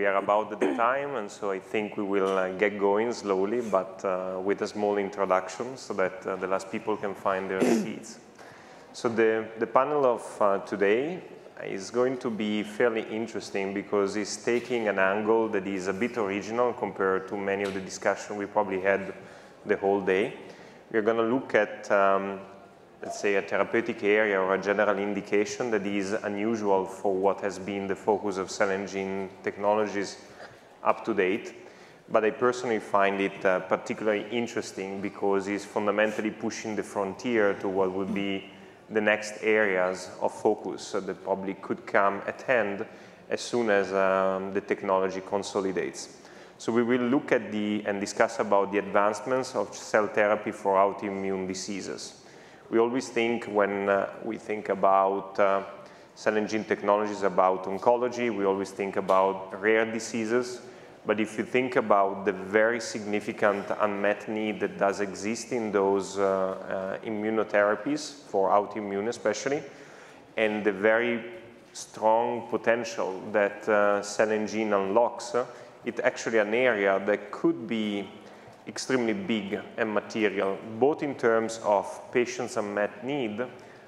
we are about the time, and so I think we will uh, get going slowly, but uh, with a small introduction so that uh, the last people can find their seats. So the, the panel of uh, today is going to be fairly interesting because it's taking an angle that is a bit original compared to many of the discussion we probably had the whole day. We're going to look at um, let's say, a therapeutic area or a general indication that is unusual for what has been the focus of cell and gene technologies up to date. But I personally find it uh, particularly interesting because it's fundamentally pushing the frontier to what would be the next areas of focus that probably could come at hand as soon as um, the technology consolidates. So we will look at the and discuss about the advancements of cell therapy for autoimmune diseases. We always think when uh, we think about uh, cell and gene technologies about oncology, we always think about rare diseases. But if you think about the very significant unmet need that does exist in those uh, uh immunotherapies, for autoimmune especially, and the very strong potential that uh, cell and gene unlocks, uh, it's actually an area that could be extremely big and material, both in terms of patients' unmet need,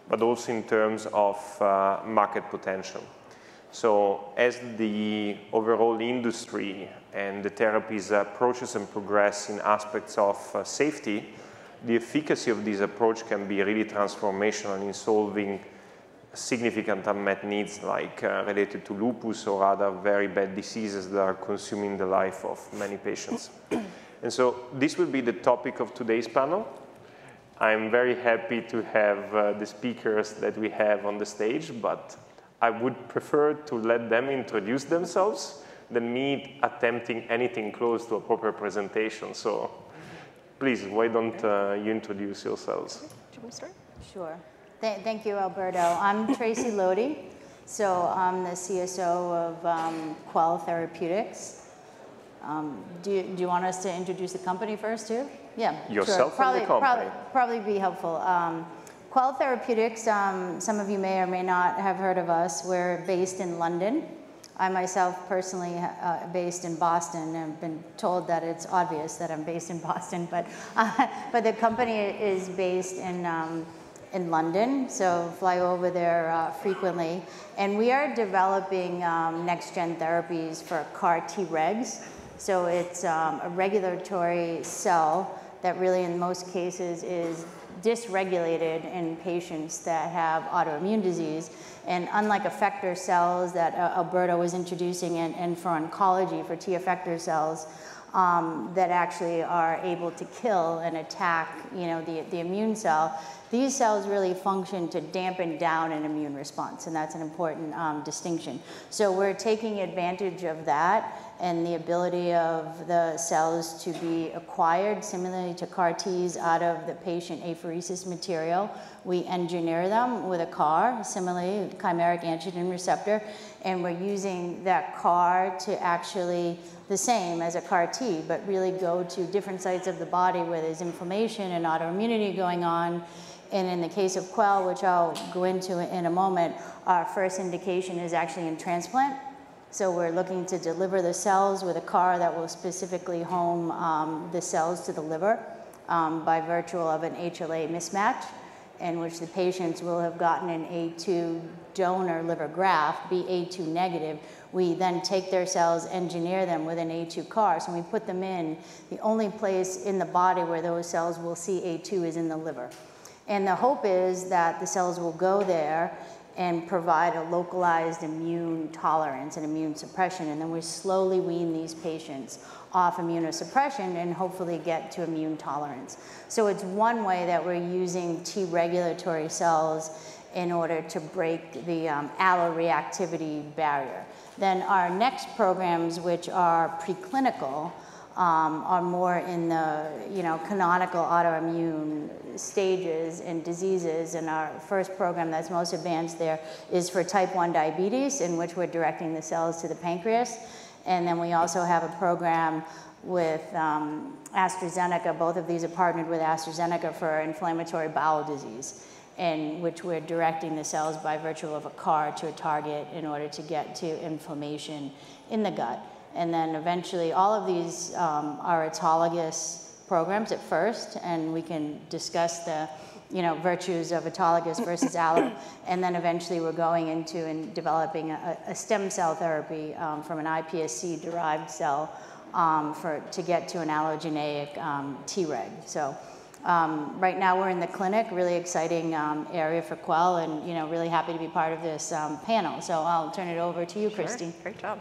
but also in terms of uh, market potential. So as the overall industry and the therapies approaches and progress in aspects of uh, safety, the efficacy of this approach can be really transformational in solving significant unmet needs like uh, related to lupus or other very bad diseases that are consuming the life of many patients. And so this will be the topic of today's panel. I'm very happy to have uh, the speakers that we have on the stage, but I would prefer to let them introduce themselves than me attempting anything close to a proper presentation. So please, why don't uh, you introduce yourselves? Should we start? Sure. Th thank you, Alberto. I'm Tracy Lodi. So I'm the CSO of um, Quell Therapeutics. Um, do, you, do you want us to introduce the company first too? Yeah, Yourself sure. probably, the company. Probably, probably be helpful. Um, Quell Therapeutics, um, some of you may or may not have heard of us. We're based in London. I myself personally uh, based in Boston. I've been told that it's obvious that I'm based in Boston, but, uh, but the company is based in, um, in London, so fly over there uh, frequently. And we are developing um, next-gen therapies for CAR T-regs. So it's um, a regulatory cell that really in most cases is dysregulated in patients that have autoimmune disease. And unlike effector cells that uh, Alberto was introducing and, and for oncology, for T effector cells, um, that actually are able to kill and attack you know, the, the immune cell, these cells really function to dampen down an immune response, and that's an important um, distinction. So we're taking advantage of that and the ability of the cells to be acquired, similarly to CAR Ts, out of the patient apheresis material. We engineer them with a CAR, similarly, chimeric antigen receptor, and we're using that CAR to actually the same as a CAR T, but really go to different sites of the body where there's inflammation and autoimmunity going on. And in the case of Quell, which I'll go into in a moment, our first indication is actually in transplant. So we're looking to deliver the cells with a CAR that will specifically home um, the cells to the liver um, by virtue of an HLA mismatch in which the patients will have gotten an A2 donor liver graft, be A2 negative. We then take their cells, engineer them with an A2 CAR. So we put them in, the only place in the body where those cells will see A2 is in the liver. And the hope is that the cells will go there and provide a localized immune tolerance and immune suppression. And then we slowly wean these patients off immunosuppression and hopefully get to immune tolerance. So it's one way that we're using T regulatory cells in order to break the um, alloreactivity barrier. Then our next programs, which are preclinical, um, are more in the you know canonical autoimmune stages and diseases. And our first program that's most advanced there is for type 1 diabetes, in which we're directing the cells to the pancreas. And then we also have a program with um, AstraZeneca. Both of these are partnered with AstraZeneca for inflammatory bowel disease, in which we're directing the cells by virtue of a CAR to a target in order to get to inflammation in the gut. And then eventually, all of these um, are autologous programs at first, and we can discuss the you know, virtues of autologous versus allo. And then eventually we're going into and developing a, a stem cell therapy um, from an iPSC derived cell um, for, to get to an allogeneic um, Treg. So um, right now we're in the clinic, really exciting um, area for Quell and you know, really happy to be part of this um, panel. So I'll turn it over to you, sure. Christy. Great job.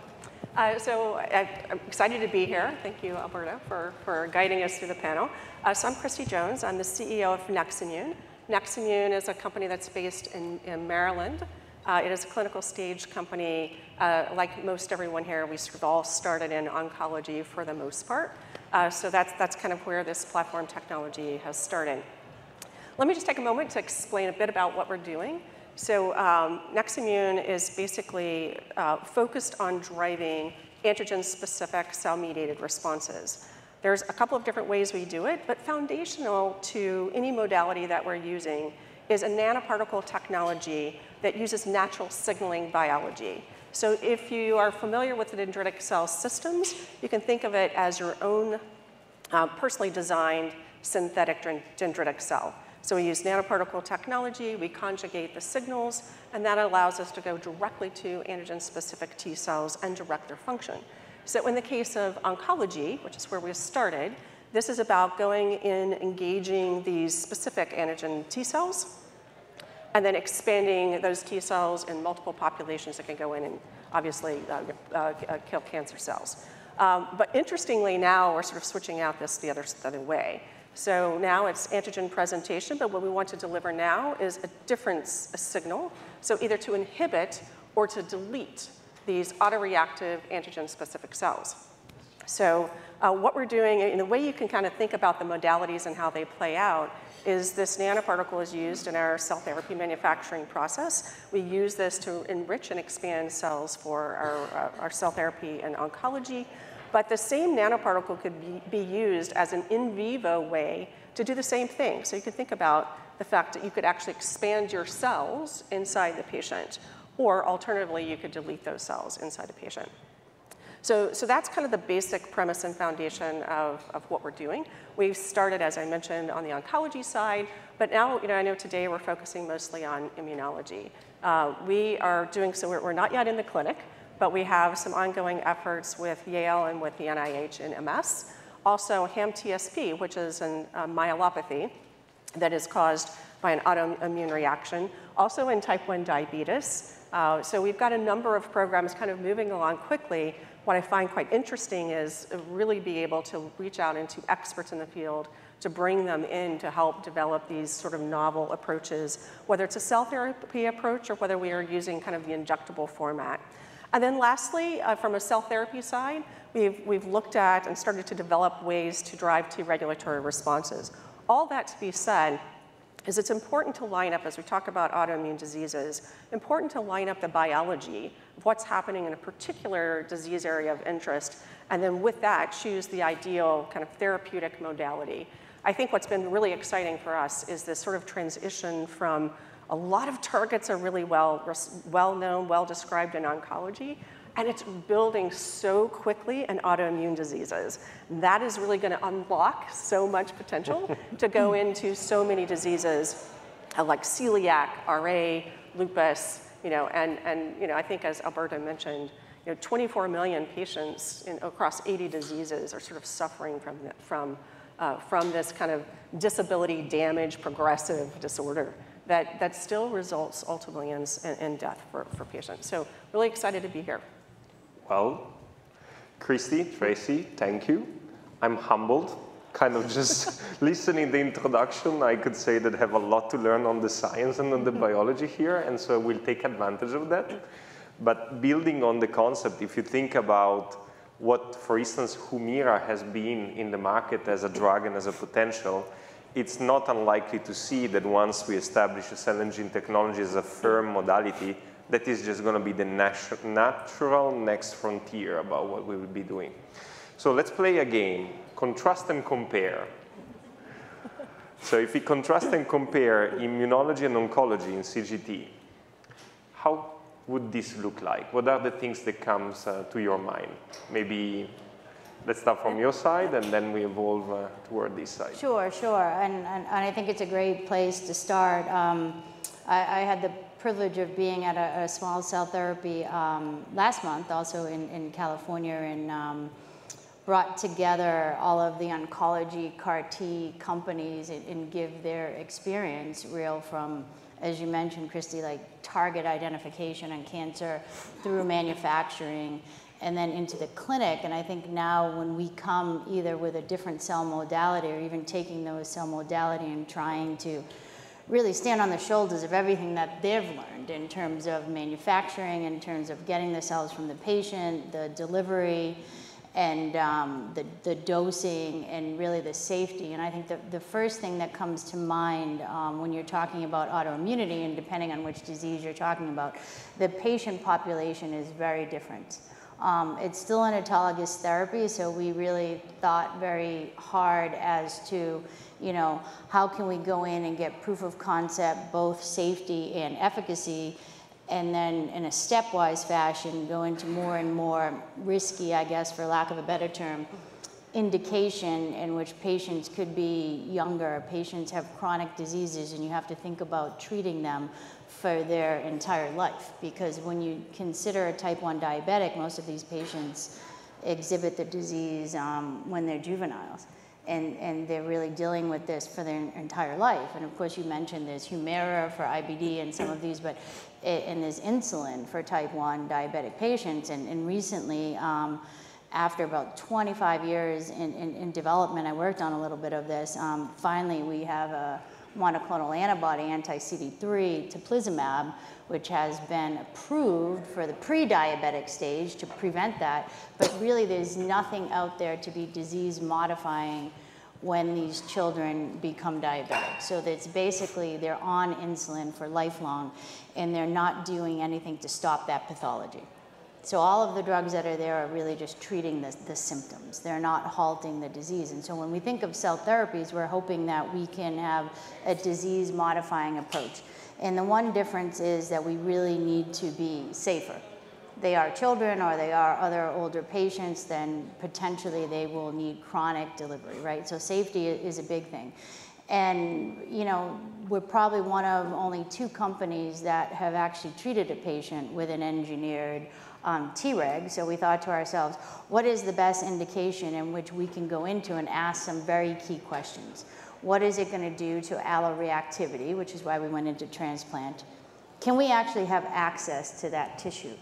Uh, so I, am excited to be here. Thank you, Alberto, for, for guiding us through the panel. Uh, so I'm Christy Jones. I'm the CEO of Neximmune. Neximmune is a company that's based in, in Maryland. Uh, it is a clinical stage company. Uh, like most everyone here, we sort of all started in oncology for the most part. Uh, so that's, that's kind of where this platform technology has started. Let me just take a moment to explain a bit about what we're doing. So um, Neximmune is basically uh, focused on driving antigen-specific cell-mediated responses. There's a couple of different ways we do it, but foundational to any modality that we're using is a nanoparticle technology that uses natural signaling biology. So if you are familiar with the dendritic cell systems, you can think of it as your own uh, personally designed synthetic dendritic cell. So we use nanoparticle technology, we conjugate the signals, and that allows us to go directly to antigen-specific T cells and direct their function. So in the case of oncology, which is where we started, this is about going in, engaging these specific antigen T cells, and then expanding those T cells in multiple populations that can go in and obviously uh, uh, kill cancer cells. Um, but interestingly now, we're sort of switching out this the other, the other way. So now it's antigen presentation, but what we want to deliver now is a different a signal. So either to inhibit or to delete these autoreactive antigen-specific cells. So uh, what we're doing, in the way you can kind of think about the modalities and how they play out, is this nanoparticle is used in our cell therapy manufacturing process. We use this to enrich and expand cells for our, uh, our cell therapy and oncology. But the same nanoparticle could be, be used as an in vivo way to do the same thing. So you could think about the fact that you could actually expand your cells inside the patient or alternatively, you could delete those cells inside a patient. So, so that's kind of the basic premise and foundation of, of what we're doing. We've started, as I mentioned, on the oncology side, but now, you know, I know today we're focusing mostly on immunology. Uh, we are doing, so we're, we're not yet in the clinic, but we have some ongoing efforts with Yale and with the NIH in MS. Also, HAM-TSP, which is a uh, myelopathy that is caused by an autoimmune reaction. Also in type 1 diabetes, uh, so we've got a number of programs kind of moving along quickly. What I find quite interesting is really be able to reach out into experts in the field to bring them in to help develop these sort of novel approaches, whether it's a cell therapy approach or whether we are using kind of the injectable format. And then lastly, uh, from a cell therapy side, we've, we've looked at and started to develop ways to drive T regulatory responses. All that to be said, is it's important to line up, as we talk about autoimmune diseases, important to line up the biology of what's happening in a particular disease area of interest, and then with that, choose the ideal kind of therapeutic modality. I think what's been really exciting for us is this sort of transition from a lot of targets are really well, well known, well described in oncology, and it's building so quickly in autoimmune diseases. That is really going to unlock so much potential to go into so many diseases uh, like celiac, RA, lupus, you know, and, and you know, I think as Alberta mentioned, you know, 24 million patients in, across 80 diseases are sort of suffering from, from, uh, from this kind of disability damage progressive disorder that, that still results ultimately in, in, death for, for patients. So really excited to be here. Well, Christy, Tracy, thank you. I'm humbled. Kind of just listening the introduction, I could say that I have a lot to learn on the science and on the mm-hmm. biology here, and so we'll take advantage of that. But building on the concept, if you think about what, for instance, Humira has been in the market as a drug and as a potential, it's not unlikely to see that once we establish a cell and gene technology as a firm modality, that is just going to be the natu natural next frontier about what we will be doing. So let's play a game, contrast and compare. so if we contrast and compare immunology and oncology in CGT, how, would this look like? What are the things that comes uh, to your mind? Maybe let's start from your side and then we evolve uh, toward this side. Sure, sure. And, and, and, I think it's a great place to start. Um, I, I, had the privilege of being at a, a small cell therapy um, last month, also in, in California, and um, brought together all of the oncology CAR T companies and, and give their experience real from as you mentioned, Christy, like target identification on cancer through manufacturing and then into the clinic. And I think now when we come either with a different cell modality or even taking those cell modality and trying to really stand on the shoulders of everything that they've learned in terms of manufacturing, in terms of getting the cells from the patient, the delivery, and um, the, the dosing and really the safety. And I think the, the first thing that comes to mind um, when you're talking about autoimmunity, and depending on which disease you're talking about, the patient population is very different. Um, it's still an autologous therapy, so we really thought very hard as to, you know, how can we go in and get proof of concept, both safety and efficacy, and then in a stepwise fashion go into more and more risky, I guess, for lack of a better term, indication in which patients could be younger. Patients have chronic diseases, and you have to think about treating them for their entire life. Because when you consider a type 1 diabetic, most of these patients exhibit the disease um, when they're juveniles. And, and they're really dealing with this for their entire life. And of course, you mentioned there's Humira for IBD and some of these, but it, and there's insulin for type 1 diabetic patients. And, and recently, um, after about 25 years in, in, in, development, I worked on a little bit of this. Um, finally, we have a monoclonal antibody, anti-CD3, teplizumab, which has been approved for the pre-diabetic stage to prevent that. But really, there's nothing out there to be disease modifying when these children become diabetic. So that's basically they're on insulin for lifelong and they're not doing anything to stop that pathology. So all of the drugs that are there are really just treating the, the symptoms. They're not halting the disease. And so when we think of cell therapies, we're hoping that we can have a disease modifying approach. And the one difference is that we really need to be safer. They are children or they are other older patients, then potentially they will need chronic delivery, right? So safety is a big thing. And, you know, we're probably one of only two companies that have actually treated a patient with an engineered um, Treg. So we thought to ourselves, what is the best indication in which we can go into and ask some very key questions? What is it going to do to alloreactivity, which is why we went into transplant? Can we actually have access to that tissue?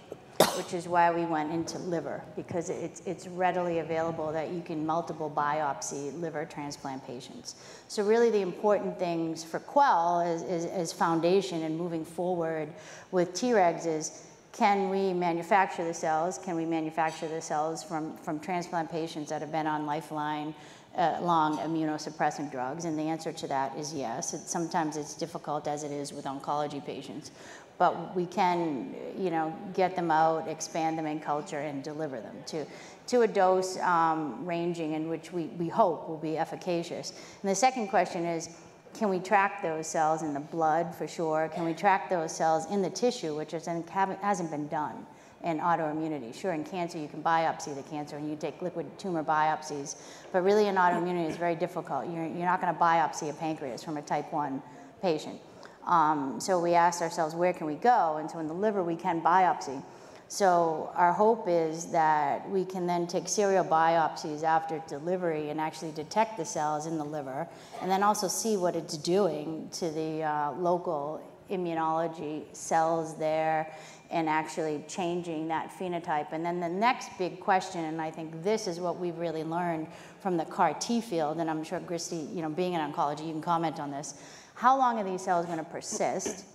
Which is why we went into liver, because it's, it's readily available that you can multiple biopsy liver transplant patients. So really the important things for Quell as, as, as foundation and moving forward with Tregs is can we manufacture the cells? Can we manufacture the cells from, from transplant patients that have been on lifeline uh, long immunosuppressant drugs? And the answer to that is yes. Sometimes it's difficult as it is with oncology patients. But we can, you know, get them out, expand them in culture, and deliver them to, to a dose um, ranging in which we, we hope will be efficacious. And the second question is, can we track those cells in the blood for sure? Can we track those cells in the tissue, which hasn't been done in autoimmunity? Sure, in cancer, you can biopsy the cancer and you take liquid tumor biopsies, but really in autoimmunity, it's very difficult. You're, you're not going to biopsy a pancreas from a type 1 patient. Um, so we asked ourselves, where can we go? And so in the liver, we can biopsy. So our hope is that we can then take serial biopsies after delivery and actually detect the cells in the liver, and then also see what it's doing to the uh, local immunology cells there and actually changing that phenotype. And then the next big question, and I think this is what we've really learned from the CAR T field, and I'm sure Christy, you know, being in oncology, you can comment on this. How long are these cells going to persist?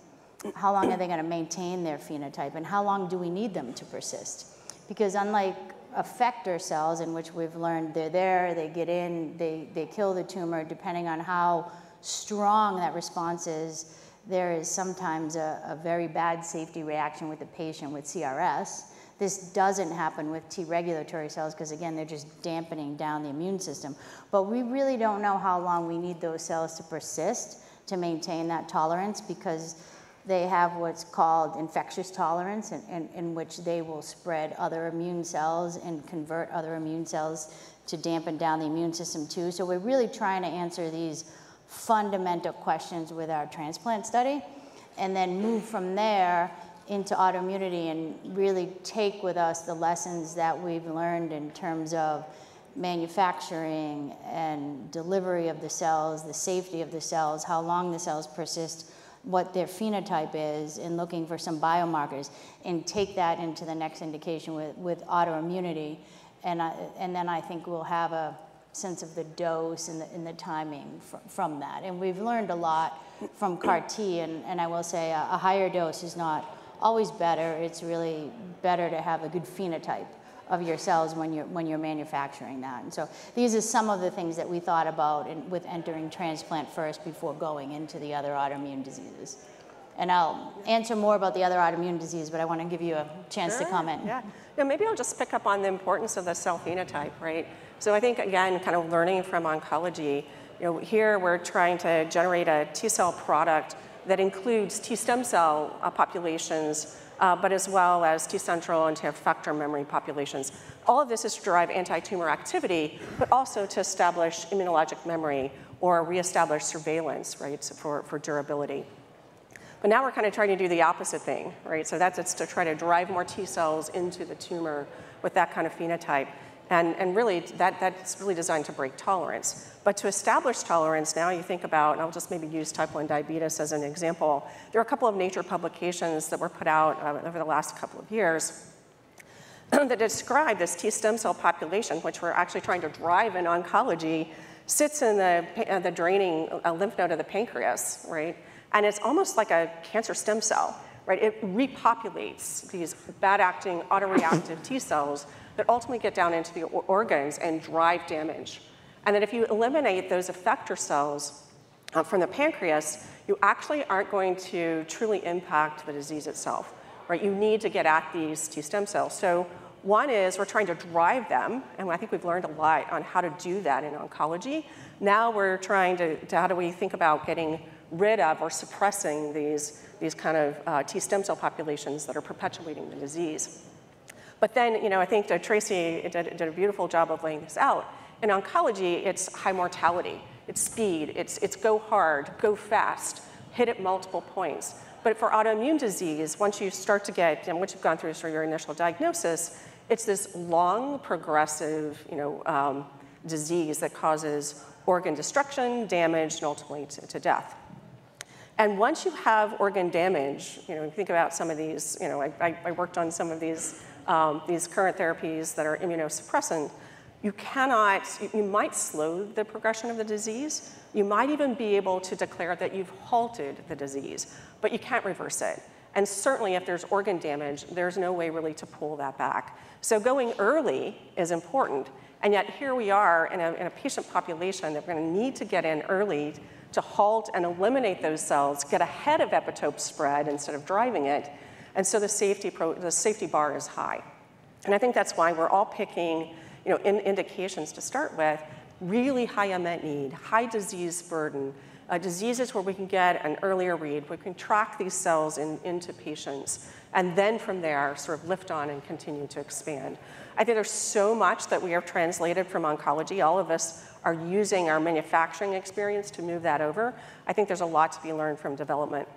How long are they going to maintain their phenotype and how long do we need them to persist? Because unlike effector cells in which we've learned they're there, they get in, they, they kill the tumor, depending on how strong that response is, there is sometimes a, a very bad safety reaction with the patient with CRS. This doesn't happen with T regulatory cells because, again, they're just dampening down the immune system. But we really don't know how long we need those cells to persist to maintain that tolerance because they have what's called infectious tolerance, in, in, in, which they will spread other immune cells and convert other immune cells to dampen down the immune system too. So we're really trying to answer these fundamental questions with our transplant study and then move from there into autoimmunity and really take with us the lessons that we've learned in terms of manufacturing and delivery of the cells, the safety of the cells, how long the cells persist, what their phenotype is, and looking for some biomarkers, and take that into the next indication with, with autoimmunity. And, I, and then I think we'll have a sense of the dose and the, and the timing fr from that. And we've learned a lot from CAR T, and, and I will say a, a higher dose is not always better. It's really better to have a good phenotype of your cells when you're, when you're manufacturing that. And so these are some of the things that we thought about in, with entering transplant first before going into the other autoimmune diseases. And I'll answer more about the other autoimmune disease, but I want to give you a chance sure, to comment. Yeah. yeah, maybe I'll just pick up on the importance of the cell phenotype, right? So I think, again, kind of learning from oncology, you know, here we're trying to generate a T cell product that includes T stem cell populations uh, but as well as T central and T effector memory populations. All of this is to drive anti-tumor activity, but also to establish immunologic memory or reestablish surveillance, right, for, for durability. But now we're kind of trying to do the opposite thing, right? So that's it's to try to drive more T cells into the tumor with that kind of phenotype. And, and really, that, that's really designed to break tolerance. But to establish tolerance, now you think about, and I'll just maybe use type 1 diabetes as an example. There are a couple of Nature publications that were put out uh, over the last couple of years that describe this T stem cell population, which we're actually trying to drive in oncology, sits in the, uh, the draining uh, lymph node of the pancreas, right? And it's almost like a cancer stem cell, right? It repopulates these bad acting autoreactive T cells that ultimately get down into the organs and drive damage. And that if you eliminate those effector cells uh, from the pancreas, you actually aren't going to truly impact the disease itself, right? You need to get at these T stem cells. So one is we're trying to drive them, and I think we've learned a lot on how to do that in oncology. Now we're trying to, to how do we think about getting rid of or suppressing these, these kind of uh, T stem cell populations that are perpetuating the disease. But then, you know, I think Tracy did, did a beautiful job of laying this out. In oncology, it's high mortality, it's speed, it's, it's go hard, go fast, hit at multiple points. But for autoimmune disease, once you start to get, and once you've gone through sort of your initial diagnosis, it's this long, progressive, you know, um, disease that causes organ destruction, damage, and ultimately to, to, death. And once you have organ damage, you know, think about some of these, you know, I, I worked on some of these um, these current therapies that are immunosuppressant, you cannot, you might slow the progression of the disease. You might even be able to declare that you've halted the disease, but you can't reverse it. And certainly, if there's organ damage, there's no way really to pull that back. So, going early is important. And yet, here we are in a, in a patient population that we're going to need to get in early to halt and eliminate those cells, get ahead of epitope spread instead of driving it. And so the safety, pro, the safety bar is high. And I think that's why we're all picking you know, in, indications to start with, really high unmet need, high disease burden, uh, diseases where we can get an earlier read, we can track these cells in, into patients, and then from there sort of lift on and continue to expand. I think there's so much that we have translated from oncology. All of us are using our manufacturing experience to move that over. I think there's a lot to be learned from development.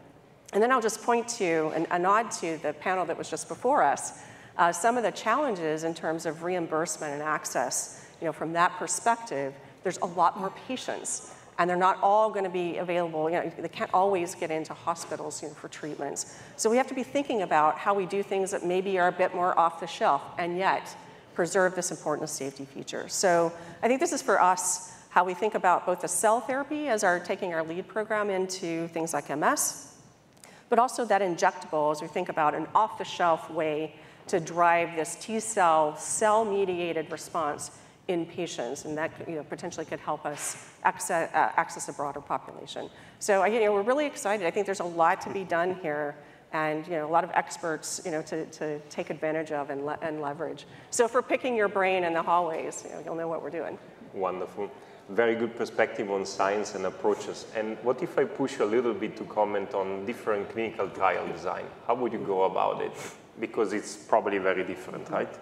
And then I'll just point to and a nod to the panel that was just before us. Uh, some of the challenges in terms of reimbursement and access, you know, from that perspective, there's a lot more patients and they're not all going to be available. You know, they can't always get into hospitals you know, for treatments. So we have to be thinking about how we do things that maybe are a bit more off the shelf and yet preserve this important safety feature. So I think this is for us how we think about both the cell therapy as our taking our lead program into things like MS, but also that injectable as we think about an off-the-shelf way to drive this T cell, cell-mediated response in patients, and that you know, potentially could help us access, uh, access a broader population. So you know, we're really excited. I think there's a lot to be done here, and you know, a lot of experts you know, to, to take advantage of and, le and leverage. So if we're picking your brain in the hallways, you know, you'll know what we're doing. Wonderful. Very good perspective on science and approaches. And what if I push you a little bit to comment on different clinical trial design? How would you go about it? Because it's probably very different, right?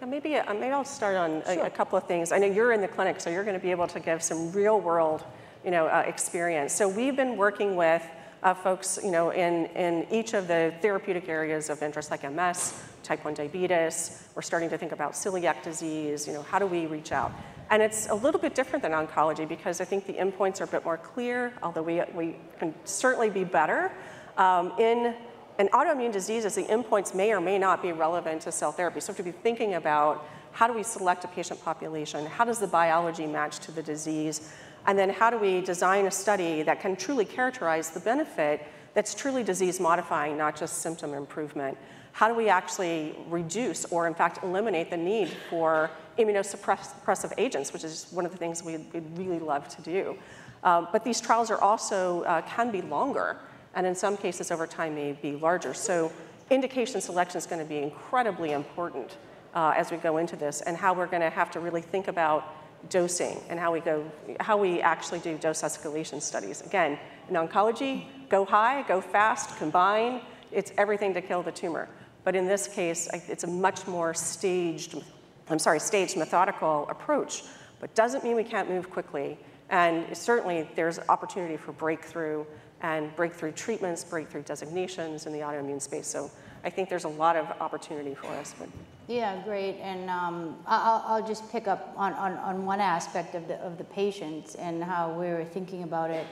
Yeah, maybe, uh, maybe I'll start on a, a, couple of things. I know you're in the clinic, so you're going to be able to give some real world you know, uh, experience. So we've been working with uh, folks you know, in, in each of the therapeutic areas of interest, like MS, type 1 diabetes. We're starting to think about celiac disease. You know, how do we reach out? And it's a little bit different than oncology because I think the endpoints are a bit more clear, although we, we can certainly be better. Um, in an autoimmune diseases, the endpoints may or may not be relevant to cell therapy. So to be thinking about how do we select a patient population? How does the biology match to the disease? And then how do we design a study that can truly characterize the benefit that's truly disease modifying, not just symptom improvement? How do we actually reduce or in fact eliminate the need for immunosuppressive agents, which is one of the things we, would really love to do. Um, but these trials are also, uh, can be longer, and in some cases over time may be larger. So indication selection is gonna be incredibly important uh, as we go into this, and how we're gonna have to really think about dosing and how we go, how we actually do dose escalation studies. Again, in oncology, go high, go fast, combine, it's everything to kill the tumor. But in this case, it's a much more staged I'm sorry, staged methodical approach, but doesn't mean we can't move quickly. And certainly there's opportunity for breakthrough and breakthrough treatments, breakthrough designations in the autoimmune space. So I think there's a lot of opportunity for us. But. Yeah, great. And um, I'll, I'll, just pick up on, on, on one aspect of the, of the patients and how we were thinking about it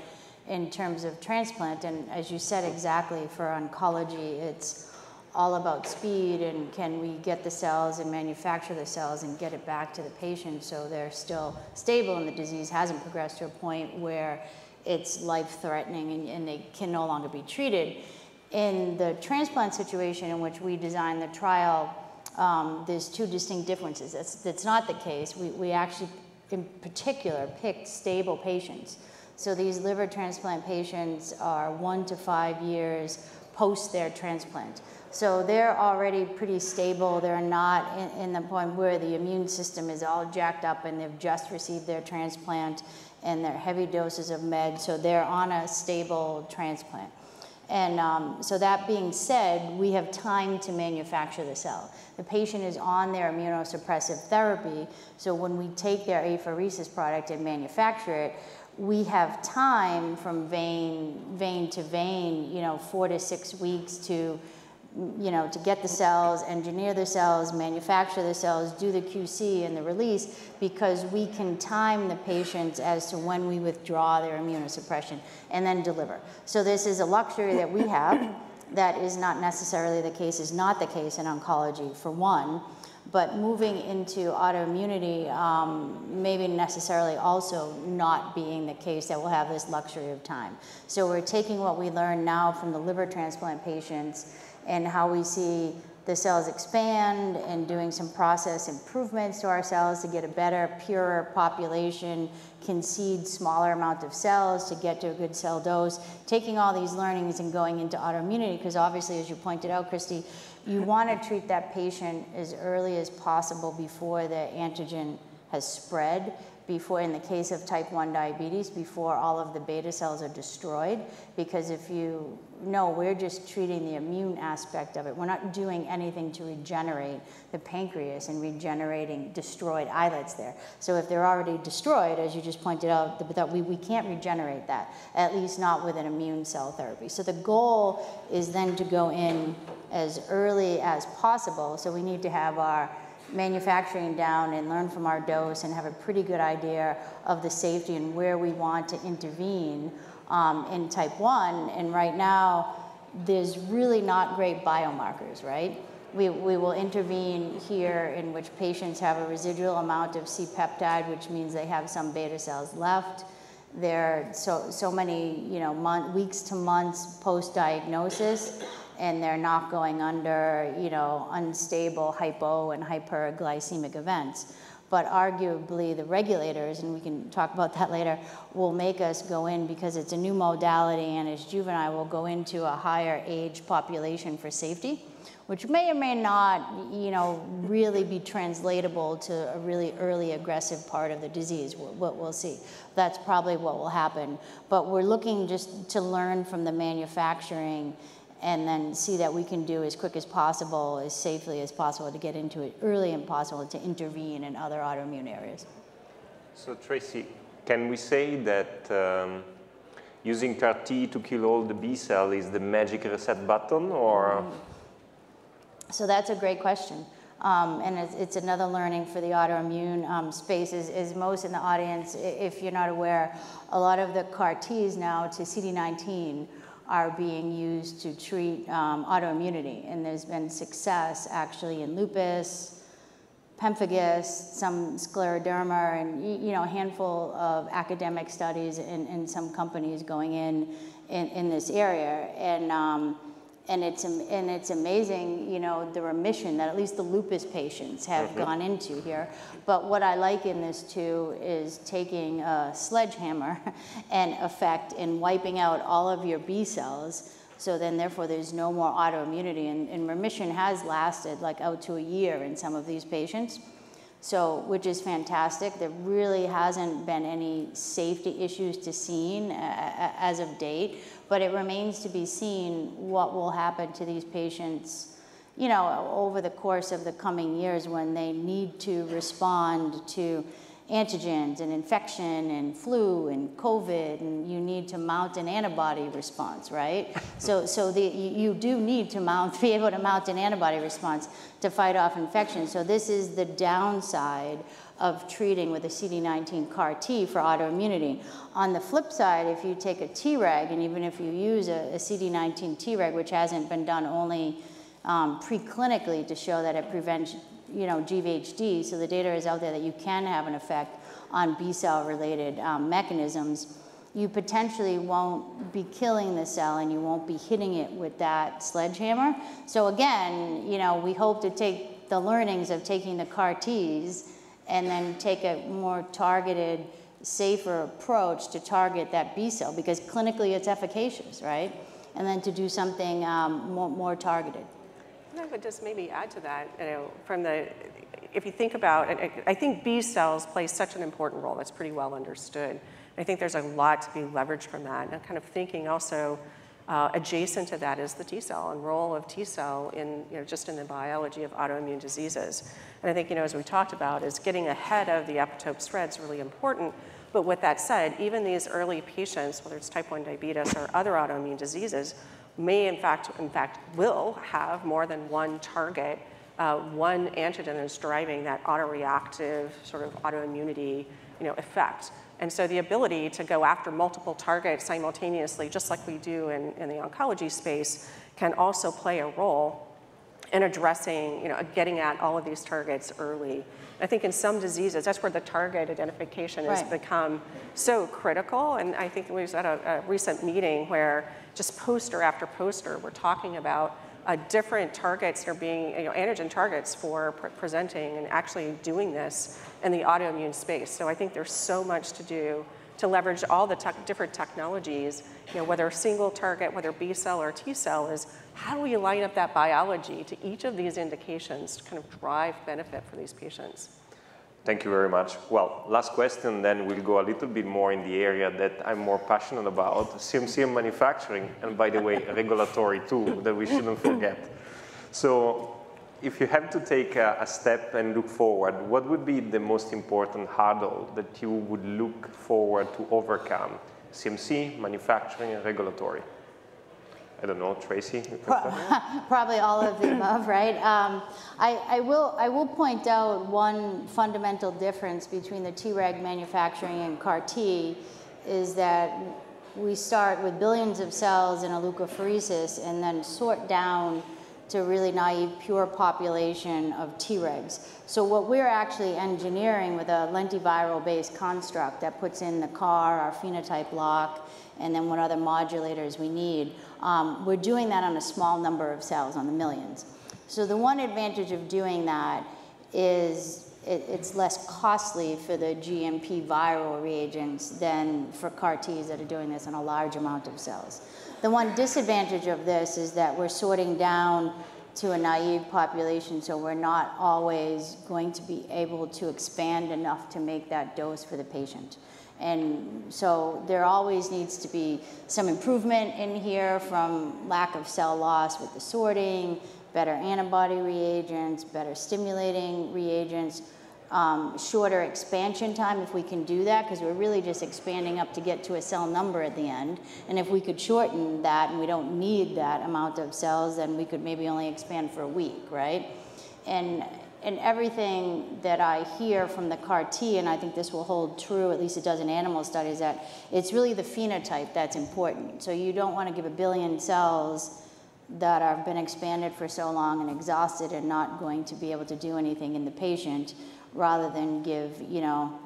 in terms of transplant. And as you said exactly, for oncology, it's all about speed and can we get the cells and manufacture the cells and get it back to the patient so they're still stable and the disease hasn't progressed to a point where it's life-threatening and, and, they can no longer be treated. In the transplant situation in which we designed the trial, um, there's two distinct differences. That's, that's not the case. We, we actually, in particular, picked stable patients. So these liver transplant patients are one to five years post their transplant. So they're already pretty stable. They're not in, in, the point where the immune system is all jacked up and they've just received their transplant and their heavy doses of med. So they're on a stable transplant. And um, so that being said, we have time to manufacture the cell. The patient is on their immunosuppressive therapy. So when we take their apheresis product and manufacture it, we have time from vein, vein to vein, you know, four to six weeks to you know, to get the cells, engineer the cells, manufacture the cells, do the QC and the release, because we can time the patients as to when we withdraw their immunosuppression and then deliver. So this is a luxury that we have that is not necessarily the case, is not the case in oncology, for one. But moving into autoimmunity, um, maybe necessarily also not being the case that we'll have this luxury of time. So we're taking what we learn now from the liver transplant patients and how we see the cells expand and doing some process improvements to our cells to get a better, purer population, concede smaller amount of cells to get to a good cell dose, taking all these learnings and going into autoimmunity, because obviously, as you pointed out, Christy, you want to treat that patient as early as possible before the antigen has spread before, in the case of type 1 diabetes, before all of the beta cells are destroyed. Because if you know, we're just treating the immune aspect of it. We're not doing anything to regenerate the pancreas and regenerating destroyed islets there. So if they're already destroyed, as you just pointed out, that we, we can't regenerate that, at least not with an immune cell therapy. So the goal is then to go in as early as possible. So we need to have our manufacturing down and learn from our dose and have a pretty good idea of the safety and where we want to intervene um, in type 1. And right now, there's really not great biomarkers, right? We, we will intervene here in which patients have a residual amount of C-peptide, which means they have some beta cells left. There are so, so many you know, month, weeks to months post-diagnosis and they're not going under, you know, unstable hypo and hyperglycemic events. But arguably the regulators, and we can talk about that later, will make us go in because it's a new modality and it's juvenile, will go into a higher age population for safety. which may or may not, you know, really be translatable to a really early aggressive part of the disease. What we'll see. That's probably what will happen. But we're looking just to learn from the manufacturing and then see that we can do as quick as possible, as safely as possible to get into it early and possible to intervene in other autoimmune areas. So Tracy, can we say that um, using CAR T to kill all the B cell is the magic reset button or? So that's a great question. Um, and it's, it's, another learning for the autoimmune um, space is, is, most in the audience, if you're not aware, a lot of the CAR Ts now to CD19 are being used to treat um, autoimmunity. And there's been success actually in lupus, pemphigus, some scleroderma, and you know, a handful of academic studies and, and some companies going in, in, in this area. And um, and it's and it's amazing, you know, the remission that at least the lupus patients have mm -hmm. gone into here. But what I like in this too is taking a sledgehammer and effect and wiping out all of your B cells. So then, therefore, there's no more autoimmunity, and, and remission has lasted like out to a year in some of these patients. So, which is fantastic. There really hasn't been any safety issues to seen uh, as of date but it remains to be seen what will happen to these patients you know, over the course of the coming years when they need to respond to antigens and infection and flu and COVID, and you need to mount an antibody response, right? so, so the, you do need to mount, be able to mount an antibody response to fight off infection. So this is the downside of treating with a CD19 CAR T for autoimmunity. On the flip side, if you take a Treg, and even if you use a, a CD19 Treg, which hasn't been done only um, preclinically to show that it prevents you know, GVHD, so the data is out there that you can have an effect on B cell related um, mechanisms, you potentially won't be killing the cell and you won't be hitting it with that sledgehammer. So again, you know, we hope to take the learnings of taking the CAR Ts and then take a more targeted, safer approach to target that B cell because clinically it's efficacious, right? And then to do something um, more, more targeted. I would just maybe add to that, you know, from the, if you think about, I think B cells play such an important role. That's pretty well understood. I think there's a lot to be leveraged from that. And kind of thinking also uh, adjacent to that is the T cell and role of T cell in, you know, just in the biology of autoimmune diseases. And I think, you know, as we talked about, is getting ahead of the epitope spread is really important. But with that said, even these early patients, whether it's type 1 diabetes or other autoimmune diseases, may in fact, in fact, will have more than one target, uh, one antigen that's driving that autoreactive sort of autoimmunity, you know, effect. And so the ability to go after multiple targets simultaneously, just like we do in, in the oncology space, can also play a role in addressing, you know, getting at all of these targets early. I think in some diseases, that's where the target identification has right. become so critical. And I think we was at a, a, recent meeting where just poster after poster, we're talking about uh, different targets are being, you know, antigen targets for pre presenting and actually doing this in the autoimmune space. So I think there's so much to do to leverage all the te different technologies, you know, whether single target, whether B cell or T cell, is how do we line up that biology to each of these indications to kind of drive benefit for these patients? Thank you very much. Well, last question, then we'll go a little bit more in the area that I'm more passionate about, CMC manufacturing, and by the way, regulatory too, that we shouldn't forget. So if you have to take a, a, step and look forward, what would be the most important hurdle that you would look forward to overcome? CMC, manufacturing, and regulatory. I don't know, Tracy? Probably all of the above, right? Um, I, I, will, I will point out one fundamental difference between the Treg manufacturing and CAR T is that we start with billions of cells in a leukapheresis and then sort down to really naive pure population of Tregs. So what we're actually engineering with a lentiviral-based construct that puts in the CAR, our phenotype lock, and then what other modulators we need, um, we're doing that on a small number of cells, on the millions. So the one advantage of doing that is it, it's less costly for the GMP viral reagents than for CAR Ts that are doing this on a large amount of cells. The one disadvantage of this is that we're sorting down to a naive population, so we're not always going to be able to expand enough to make that dose for the patient. And so there always needs to be some improvement in here from lack of cell loss with the sorting, better antibody reagents, better stimulating reagents, um, shorter expansion time if we can do that, because we're really just expanding up to get to a cell number at the end. And if we could shorten that and we don't need that amount of cells, then we could maybe only expand for a week, right? And, and everything that I hear from the CAR T, and I think this will hold true, at least it does in animal studies, that it's really the phenotype that's important. So you don't want to give a billion cells that have been expanded for so long and exhausted and not going to be able to do anything in the patient rather than give, you know,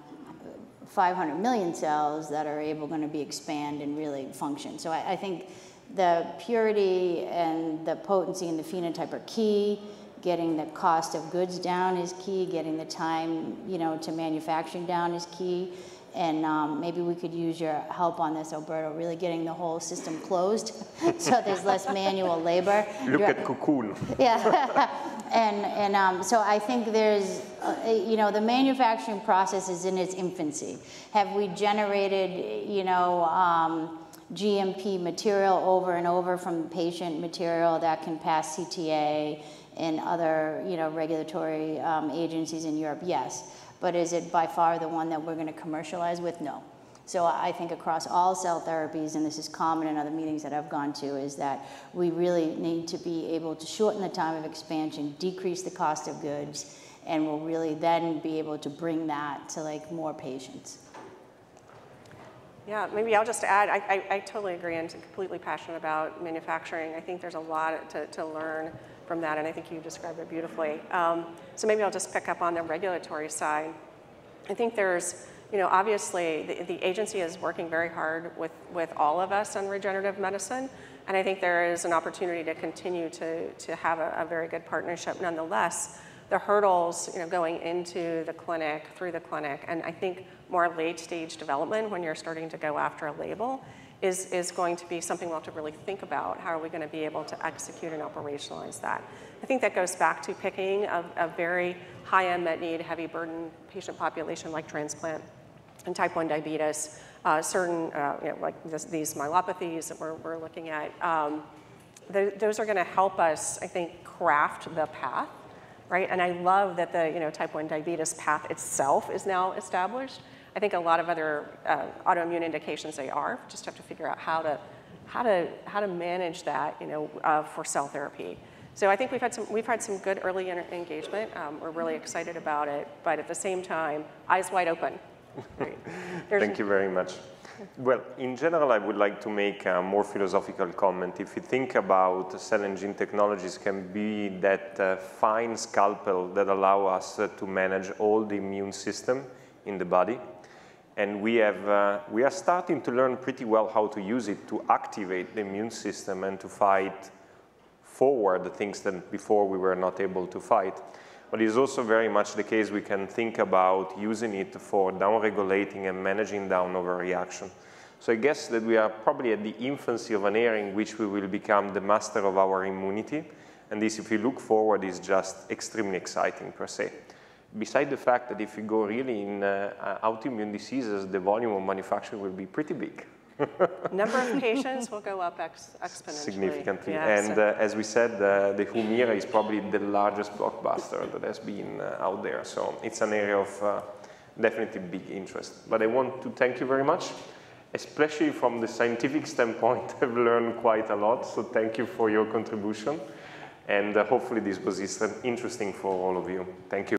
500 million cells that are able going to be expand and really function. So I, I, think the purity and the potency and the phenotype are key. Getting the cost of goods down is key. Getting the time, you know, to manufacturing down is key. And um, maybe we could use your help on this, Alberto, really getting the whole system closed so there's less manual labor. Look You're, at Cocoon. Yeah. and and um, so I think there's, uh, you know, the manufacturing process is in its infancy. Have we generated, you know, um, GMP material over and over from patient material that can pass CTA and other, you know, regulatory um, agencies in Europe? Yes. But is it by far the one that we're going to commercialize with? No. So I think across all cell therapies, and this is common in other meetings that I've gone to, is that we really need to be able to shorten the time of expansion, decrease the cost of goods, and we'll really then be able to bring that to like more patients. Yeah, maybe I'll just add, I, I, I totally agree and completely passionate about manufacturing. I think there's a lot to, to learn from that, and I think you described it beautifully. Um, so maybe I'll just pick up on the regulatory side. I think there's, you know, obviously the, the agency is working very hard with, with all of us on regenerative medicine, and I think there is an opportunity to continue to, to have a, a very good partnership nonetheless. The hurdles, you know, going into the clinic, through the clinic, and I think more late stage development when you're starting to go after a label is, is going to be something we'll have to really think about. How are we going to be able to execute and operationalize that? I think that goes back to picking a, a very high unmet need, heavy burden patient population like transplant and type 1 diabetes, uh, certain, uh, you know, like this, these myelopathies that we're, we're looking at. Um, those are going to help us, I think, craft the path, right? And I love that the you know, type 1 diabetes path itself is now established. I think a lot of other uh, autoimmune indications they are. Just have to figure out how to how to how to manage that, you know, uh, for cell therapy. So I think we've had some we've had some good early engagement. Um, we're really excited about it, but at the same time, eyes wide open. Thank you very much. Well, in general, I would like to make a more philosophical comment. If you think about cell and gene technologies can be that uh, fine scalpel that allow us uh, to manage all the immune system in the body, and we, have, uh, we are starting to learn pretty well how to use it to activate the immune system and to fight forward the things that before we were not able to fight. But it is also very much the case we can think about using it for downregulating and managing down overreaction. So I guess that we are probably at the infancy of an area in which we will become the master of our immunity. And this, if you look forward, is just extremely exciting per se beside the fact that if you go really in uh, uh, autoimmune diseases, the volume of manufacturing will be pretty big. Number of patients will go up ex exponentially. Significantly. Yeah, and so. uh, as we said, uh, the Humira is probably the largest blockbuster that has been uh, out there. So it's an area of uh, definitely big interest. But I want to thank you very much, especially from the scientific standpoint. I've learned quite a lot. So thank you for your contribution. And hopefully this was interesting for all of you. Thank you.